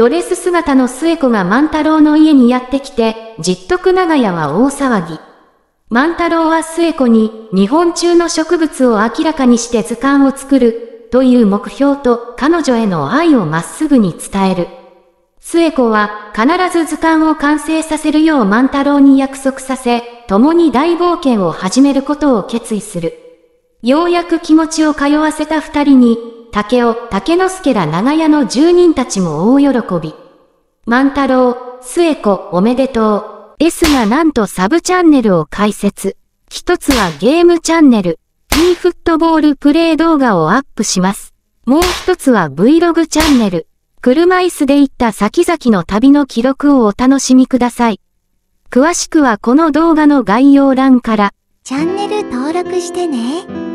ドレス姿の末子が万太郎の家にやってきて、じっとく長屋は大騒ぎ。万太郎は末子に、日本中の植物を明らかにして図鑑を作る、という目標と彼女への愛をまっすぐに伝える。末子は必ず図鑑を完成させるよう万太郎に約束させ、共に大冒険を始めることを決意する。ようやく気持ちを通わせた二人に、竹尾、竹之助ら長屋の住人たちも大喜び。万太郎、末子、おめでとう。S がなんとサブチャンネルを開設。一つはゲームチャンネル。e フットボールプレイ動画をアップします。もう一つは Vlog チャンネル。車椅子で行った先々の旅の記録をお楽しみください。詳しくはこの動画の概要欄から。チャンネル登録してね。